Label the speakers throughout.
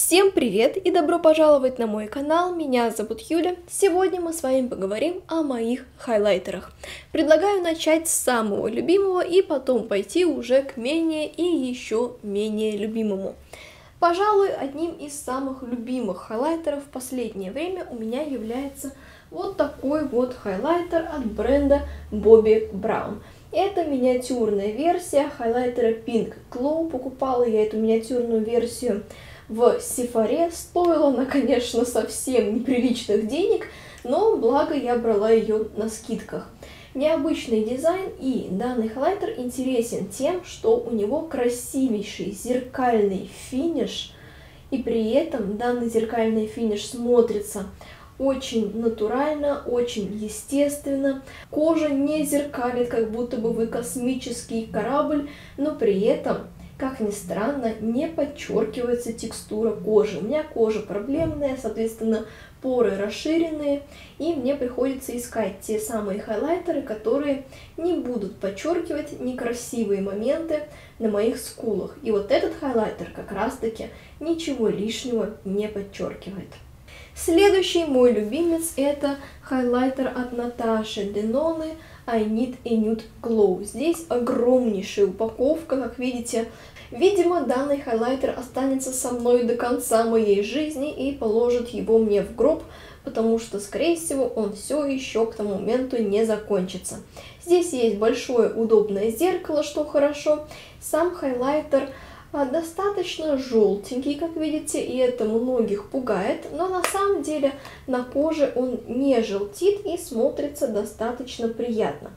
Speaker 1: Всем привет и добро пожаловать на мой канал, меня зовут Юля. Сегодня мы с вами поговорим о моих хайлайтерах. Предлагаю начать с самого любимого и потом пойти уже к менее и еще менее любимому. Пожалуй, одним из самых любимых хайлайтеров в последнее время у меня является вот такой вот хайлайтер от бренда Bobbi Brown. Это миниатюрная версия хайлайтера Pink Glow. Покупала я эту миниатюрную версию в Сифаре. Стоила она, конечно, совсем неприличных денег, но благо я брала ее на скидках. Необычный дизайн и данный хайлайтер интересен тем, что у него красивейший зеркальный финиш, и при этом данный зеркальный финиш смотрится очень натурально, очень естественно. Кожа не зеркалит, как будто бы вы космический корабль, но при этом как ни странно, не подчеркивается текстура кожи. У меня кожа проблемная, соответственно, поры расширенные, и мне приходится искать те самые хайлайтеры, которые не будут подчеркивать некрасивые моменты на моих скулах. И вот этот хайлайтер как раз-таки ничего лишнего не подчеркивает. Следующий мой любимец это хайлайтер от Наташи Деноны I Need a Nude Glow. Здесь огромнейшая упаковка, как видите. Видимо, данный хайлайтер останется со мной до конца моей жизни и положит его мне в гроб, потому что, скорее всего, он все еще к тому моменту не закончится. Здесь есть большое удобное зеркало, что хорошо. Сам хайлайтер достаточно желтенький, как видите, и это многих пугает, но на самом деле на коже он не желтит и смотрится достаточно приятно.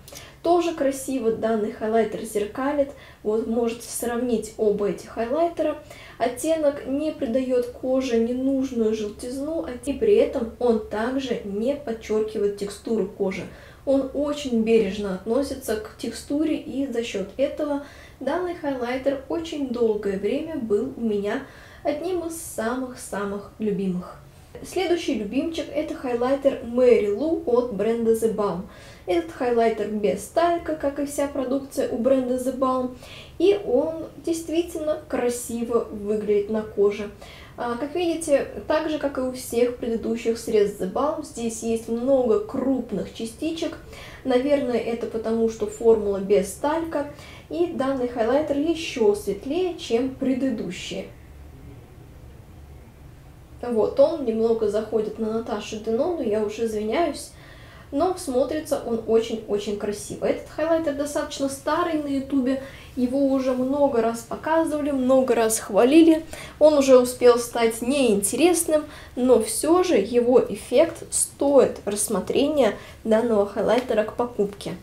Speaker 1: Тоже красиво данный хайлайтер зеркалит, вот можете сравнить оба этих хайлайтера. Оттенок не придает коже ненужную желтизну, а и при этом он также не подчеркивает текстуру кожи. Он очень бережно относится к текстуре и за счет этого данный хайлайтер очень долгое время был у меня одним из самых-самых любимых. Следующий любимчик это хайлайтер Mary Lou от бренда The Balm. Этот хайлайтер без талька, как и вся продукция у бренда The Balm. И он действительно красиво выглядит на коже. А, как видите, так же, как и у всех предыдущих средств The Balm, здесь есть много крупных частичек. Наверное, это потому, что формула без талька. И данный хайлайтер еще светлее, чем предыдущие. Вот, он немного заходит на Наташу Денону, я уже извиняюсь но смотрится он очень-очень красиво. Этот хайлайтер достаточно старый на ютубе, его уже много раз показывали, много раз хвалили, он уже успел стать неинтересным, но все же его эффект стоит рассмотрения данного хайлайтера к покупке.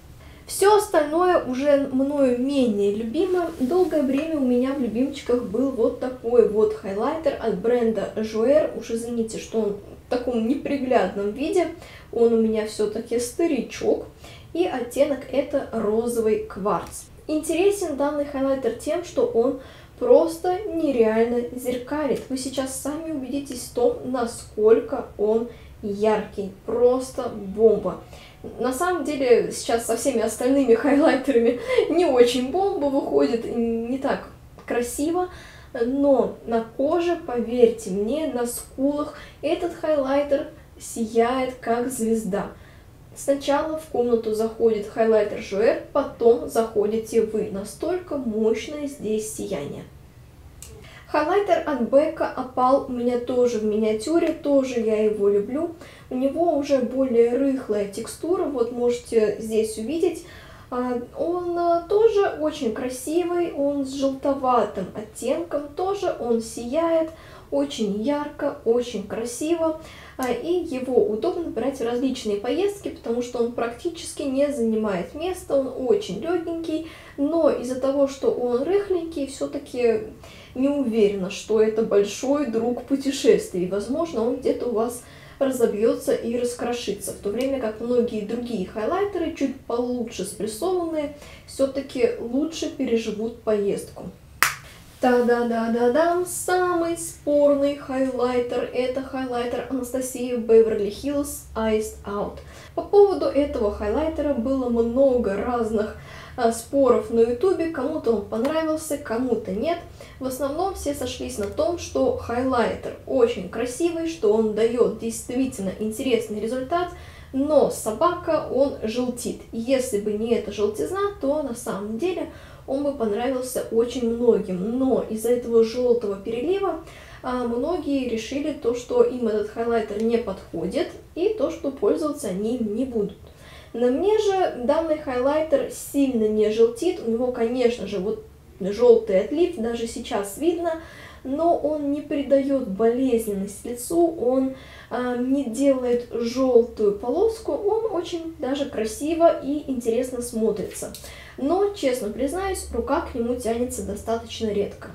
Speaker 1: Все остальное уже мною менее любимо. Долгое время у меня в любимчиках был вот такой вот хайлайтер от бренда Jouer. Уж извините, что он таком неприглядном виде. Он у меня все-таки старичок. И оттенок это розовый кварц. Интересен данный хайлайтер тем, что он просто нереально зеркалит. Вы сейчас сами убедитесь в том, насколько он яркий. Просто бомба. На самом деле сейчас со всеми остальными хайлайтерами не очень бомба выходит, не так красиво, но на коже, поверьте мне, на скулах этот хайлайтер сияет как звезда. Сначала в комнату заходит хайлайтер Жуэр, потом заходите вы. Настолько мощное здесь сияние. Хайлайтер от Бека опал у меня тоже в миниатюре, тоже я его люблю. У него уже более рыхлая текстура, вот можете здесь увидеть. А, он а, тоже очень красивый, он с желтоватым оттенком, тоже он сияет очень ярко, очень красиво. А, и его удобно брать в различные поездки, потому что он практически не занимает места, он очень легенький, но из-за того, что он рыхленький, все-таки не уверена, что это большой друг путешествий. Возможно, он где-то у вас разобьется и раскрошится, в то время как многие другие хайлайтеры, чуть получше спрессованные, все-таки лучше переживут поездку. Та-да-да-да-дам, самый спорный хайлайтер, это хайлайтер Анастасии Beverly Hills Iced Out. По поводу этого хайлайтера было много разных а, споров на ютубе, кому-то он понравился, кому-то нет. В основном все сошлись на том, что хайлайтер очень красивый, что он дает действительно интересный результат, но собака он желтит. Если бы не эта желтизна, то на самом деле он бы понравился очень многим. Но из-за этого желтого перелива а, многие решили то, что им этот хайлайтер не подходит, и то, что пользоваться они не будут. На мне же данный хайлайтер сильно не желтит, у него, конечно же, вот желтый отлив, даже сейчас видно, но он не придает болезненность лицу, он э, не делает желтую полоску, он очень даже красиво и интересно смотрится. Но, честно признаюсь, рука к нему тянется достаточно редко.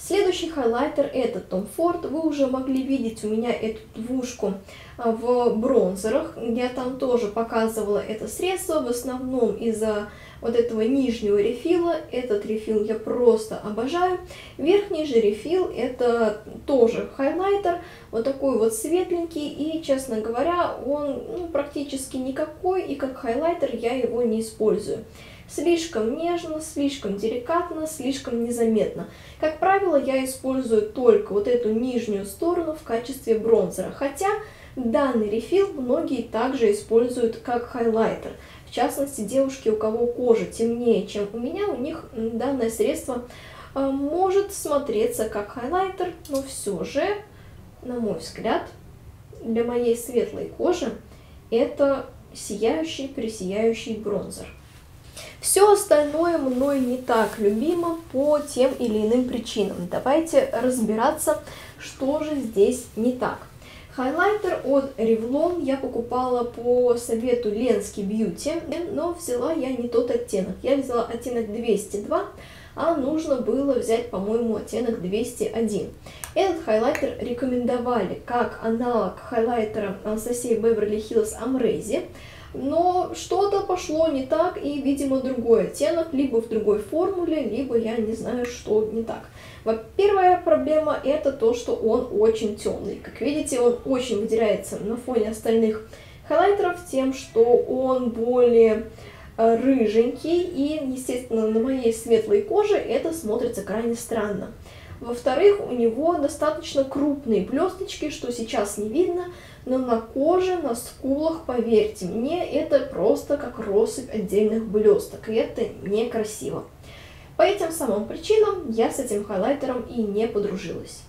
Speaker 1: Следующий хайлайтер это Tom Ford. Вы уже могли видеть у меня эту двушку а, в бронзерах. Я там тоже показывала это средство, в основном из-за вот этого нижнего рефила. Этот рефил я просто обожаю. Верхний же рефил это тоже хайлайтер, вот такой вот светленький. И, честно говоря, он ну, практически никакой, и как хайлайтер я его не использую. Слишком нежно, слишком деликатно, слишком незаметно. Как правило, я использую только вот эту нижнюю сторону в качестве бронзера, хотя данный рефил многие также используют как хайлайтер. В частности, девушки, у кого кожа темнее, чем у меня, у них данное средство э, может смотреться как хайлайтер, но все же, на мой взгляд, для моей светлой кожи это сияющий, пресияющий бронзер. Все остальное мной не так любимо по тем или иным причинам. Давайте разбираться, что же здесь не так. Хайлайтер от Revlon я покупала по совету Ленски Beauty, но взяла я не тот оттенок. Я взяла оттенок 202, а нужно было взять, по-моему, оттенок 201. Этот хайлайтер рекомендовали как аналог хайлайтера Анастасии Beverly Hills Amrezi, но что-то пошло не так, и, видимо, другой оттенок, либо в другой формуле, либо я не знаю, что не так. Первая проблема это то, что он очень темный. Как видите, он очень выделяется на фоне остальных хайлайтеров тем, что он более э, рыженький, и, естественно, на моей светлой коже это смотрится крайне странно. Во-вторых, у него достаточно крупные блесточки, что сейчас не видно, но на коже, на скулах, поверьте мне, это просто как россыпь отдельных блесток, и это некрасиво. По этим самым причинам я с этим хайлайтером и не подружилась.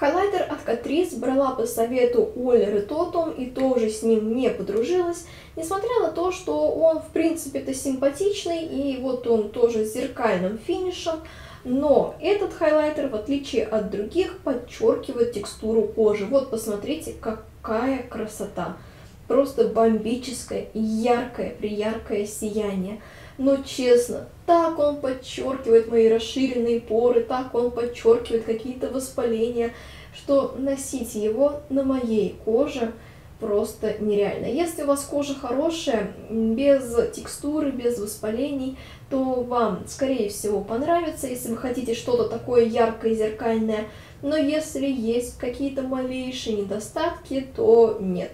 Speaker 1: Хайлайтер от Catrice брала по совету Олеры Тотум и тоже с ним не подружилась, несмотря на то, что он в принципе-то симпатичный и вот он тоже с зеркальным финишем, но этот хайлайтер, в отличие от других, подчеркивает текстуру кожи. Вот посмотрите, какая красота! Просто бомбическое, яркое, прияркое сияние. Но честно, так он подчеркивает мои расширенные поры, так он подчеркивает какие-то воспаления, что носить его на моей коже – просто нереально. Если у вас кожа хорошая, без текстуры, без воспалений, то вам, скорее всего, понравится, если вы хотите что-то такое яркое, зеркальное. Но если есть какие-то малейшие недостатки, то нет.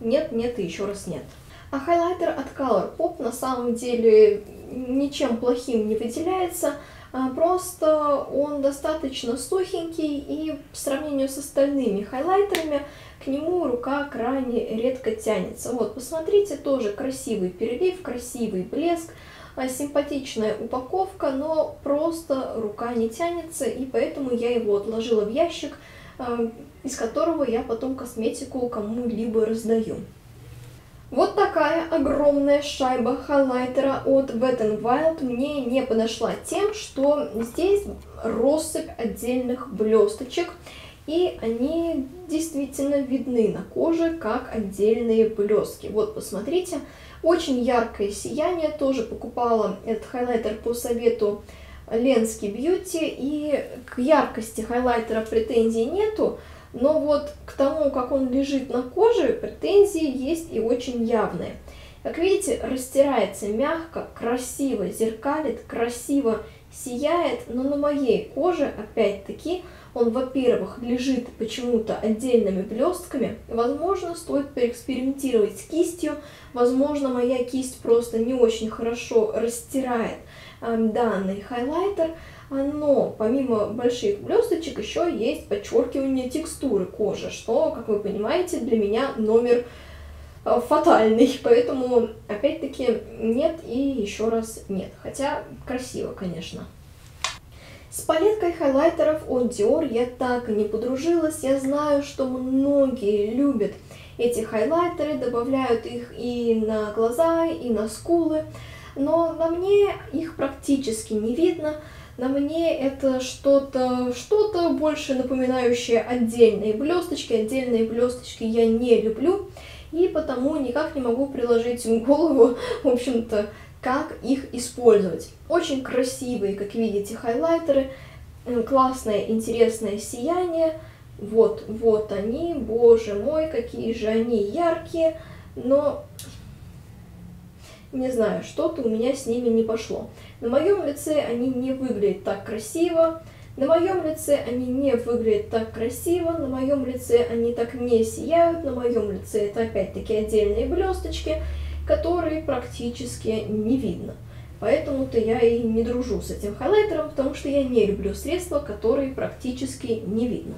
Speaker 1: Нет, нет и еще раз нет. А хайлайтер от Colourpop на самом деле ничем плохим не выделяется, а просто он достаточно сухенький и в сравнении с остальными хайлайтерами к нему рука крайне редко тянется. Вот, посмотрите, тоже красивый перелив, красивый блеск, а, симпатичная упаковка, но просто рука не тянется, и поэтому я его отложила в ящик, а, из которого я потом косметику кому-либо раздаю. Вот такая огромная шайба хайлайтера от Wet n Wild мне не подошла тем, что здесь россыпь отдельных блесточек, и они действительно видны на коже как отдельные блестки. Вот, посмотрите, очень яркое сияние, тоже покупала этот хайлайтер по совету Ленски Бьюти, и к яркости хайлайтера претензий нету, но вот к тому, как он лежит на коже, претензии есть и очень явные. Как видите, растирается мягко, красиво зеркалит, красиво сияет, но на моей коже, опять-таки, он, во-первых, лежит почему-то отдельными блестками. Возможно, стоит поэкспериментировать с кистью. Возможно, моя кисть просто не очень хорошо растирает э, данный хайлайтер. Но помимо больших блесточек еще есть подчеркивание текстуры кожи, что, как вы понимаете, для меня номер э, фатальный, поэтому опять-таки нет и еще раз нет, хотя красиво, конечно. С палеткой хайлайтеров от Dior я так и не подружилась. Я знаю, что многие любят эти хайлайтеры, добавляют их и на глаза, и на скулы. Но на мне их практически не видно. На мне это что-то что-то больше напоминающее отдельные блесточки. Отдельные блесточки я не люблю. И потому никак не могу приложить голову, в общем-то, как их использовать. Очень красивые, как видите, хайлайтеры, классное, интересное сияние. Вот, вот они, боже мой, какие же они яркие, но не знаю, что-то у меня с ними не пошло. На моем лице они не выглядят так красиво, на моем лице они не выглядят так красиво, на моем лице они так не сияют, на моем лице это опять-таки отдельные блесточки, которые практически не видно. Поэтому-то я и не дружу с этим хайлайтером, потому что я не люблю средства, которые практически не видно.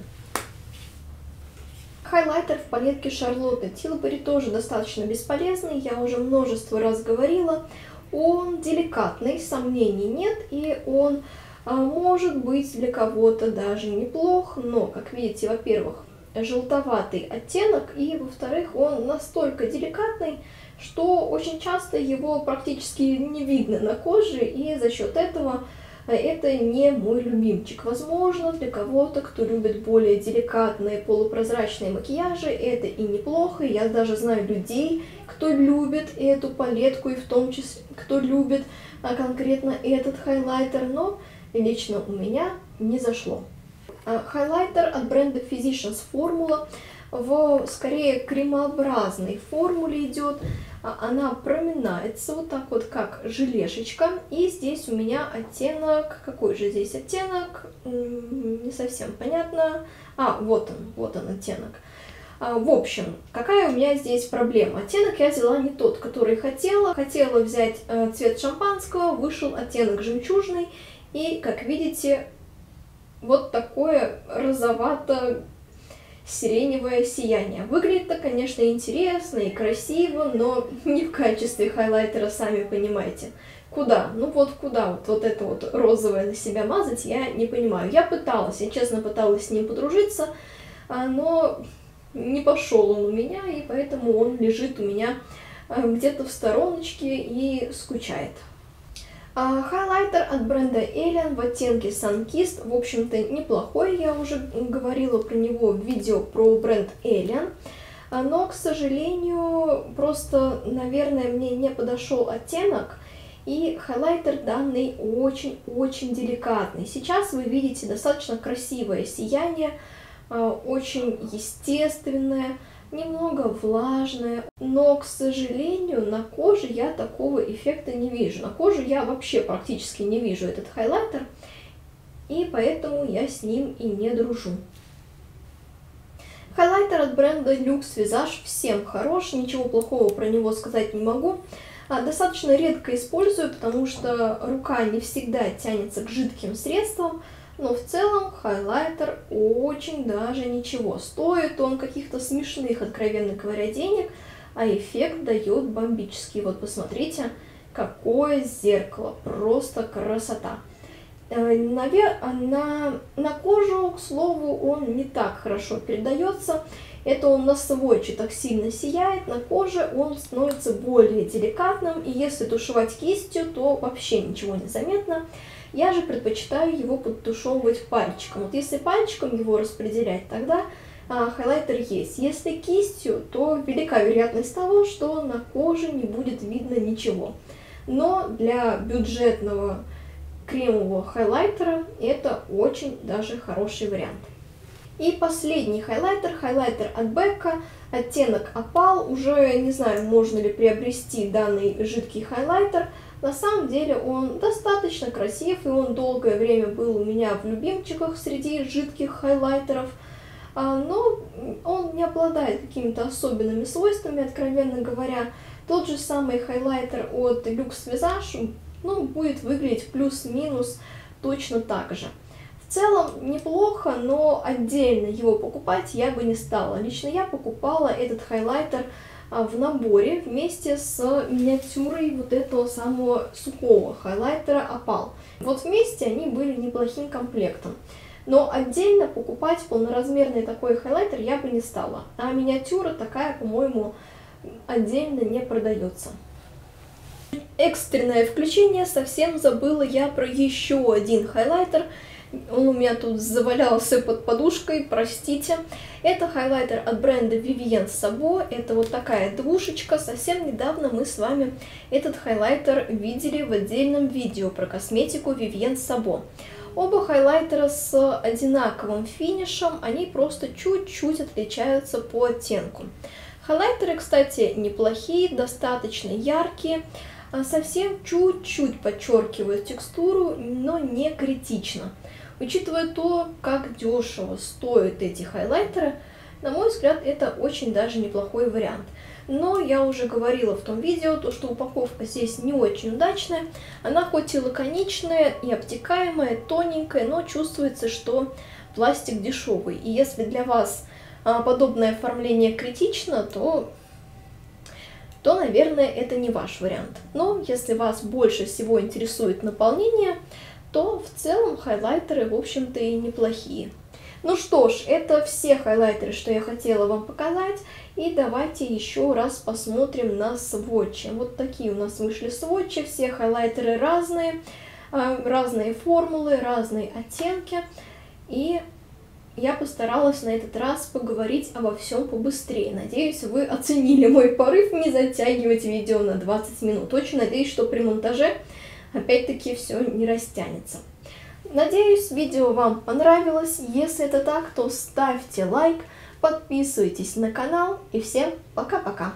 Speaker 1: Хайлайтер в палетке Шарлотты Тилбери тоже достаточно бесполезный, я уже множество раз говорила. Он деликатный, сомнений нет, и он а, может быть для кого-то даже неплох, но, как видите, во-первых, желтоватый оттенок, и, во-вторых, он настолько деликатный, что очень часто его практически не видно на коже, и за счет этого э, это не мой любимчик. Возможно, для кого-то, кто любит более деликатные полупрозрачные макияжи, это и неплохо. Я даже знаю людей, кто любит эту палетку, и в том числе, кто любит а, конкретно этот хайлайтер, но лично у меня не зашло. А, хайлайтер от бренда Physicians Formula в скорее кремообразной формуле идет. А, она проминается вот так вот, как желешечка. И здесь у меня оттенок, какой же здесь оттенок, не совсем понятно. А, вот он, вот он оттенок. А, в общем, какая у меня здесь проблема? Оттенок я взяла не тот, который хотела. Хотела взять э, цвет шампанского, вышел оттенок жемчужный. И, как видите, вот такое розовато сиреневое сияние. Выглядит это, конечно, интересно и красиво, но не в качестве хайлайтера, сами понимаете. Куда? Ну вот куда вот, вот это вот розовое на себя мазать, я не понимаю. Я пыталась, я честно пыталась с ним подружиться, а, но не пошел он у меня, и поэтому он лежит у меня а, где-то в стороночке и скучает. А, хайлайтер от бренда Alien в оттенке Sunkissed, в общем-то, неплохой, я уже говорила про него в видео про бренд Alien. А, но, к сожалению, просто, наверное, мне не подошел оттенок, и хайлайтер данный очень-очень деликатный. Сейчас вы видите достаточно красивое сияние, а, очень естественное, немного влажная, но, к сожалению, на коже я такого эффекта не вижу. На коже я вообще практически не вижу этот хайлайтер, и поэтому я с ним и не дружу. Хайлайтер от бренда Lux Visage всем хорош, ничего плохого про него сказать не могу. А, достаточно редко использую, потому что рука не всегда тянется к жидким средствам, но в целом хайлайтер очень даже ничего. Стоит он каких-то смешных, откровенно говоря, денег, а эффект дает бомбический. Вот посмотрите, какое зеркало, просто красота. Э, Навер... На... на кожу, к слову, он не так хорошо передается. Это он на свойче так сильно сияет, на коже он становится более деликатным, и если тушевать кистью, то вообще ничего не заметно. Я же предпочитаю его подтушевывать пальчиком. Вот если пальчиком его распределять, тогда а, хайлайтер есть. Если кистью, то велика вероятность того, что на коже не будет видно ничего. Но для бюджетного кремового хайлайтера это очень даже хороший вариант. И последний хайлайтер, хайлайтер от Becca, оттенок Opal. Уже не знаю, можно ли приобрести данный жидкий хайлайтер. На самом деле он достаточно красив, и он долгое время был у меня в любимчиках среди жидких хайлайтеров, а, но он не обладает какими-то особенными свойствами, откровенно говоря. Тот же самый хайлайтер от Lux Visage ну, будет выглядеть плюс-минус точно так же. В целом неплохо, но отдельно его покупать я бы не стала. Лично я покупала этот хайлайтер в наборе вместе с миниатюрой вот этого самого сухого хайлайтера Opal. Вот вместе они были неплохим комплектом. Но отдельно покупать полноразмерный такой хайлайтер я бы не стала. А миниатюра такая, по-моему, отдельно не продается. Экстренное включение, совсем забыла я про еще один хайлайтер – он у меня тут завалялся под подушкой, простите. Это хайлайтер от бренда Vivienne Sabo. Это вот такая двушечка. Совсем недавно мы с вами этот хайлайтер видели в отдельном видео про косметику Vivienne Sabo. Оба хайлайтера с одинаковым финишем, они просто чуть-чуть отличаются по оттенку. Хайлайтеры, кстати, неплохие, достаточно яркие, а совсем чуть-чуть подчеркивают текстуру, но не критично. Учитывая то, как дешево стоят эти хайлайтеры, на мой взгляд, это очень даже неплохой вариант. Но я уже говорила в том видео, то, что упаковка здесь не очень удачная. Она хоть и лаконичная, и обтекаемая, тоненькая, но чувствуется, что пластик дешевый. И если для вас а, подобное оформление критично, то то, наверное, это не ваш вариант. Но если вас больше всего интересует наполнение, то в целом хайлайтеры, в общем-то, и неплохие. Ну что ж, это все хайлайтеры, что я хотела вам показать. И давайте еще раз посмотрим на сводчи. Вот такие у нас вышли сводчи, все хайлайтеры разные, а, разные формулы, разные оттенки. И я постаралась на этот раз поговорить обо всем побыстрее. Надеюсь, вы оценили мой порыв не затягивать видео на 20 минут. Очень надеюсь, что при монтаже опять-таки все не растянется. Надеюсь, видео вам понравилось. Если это так, то ставьте лайк, подписывайтесь на канал и всем пока-пока.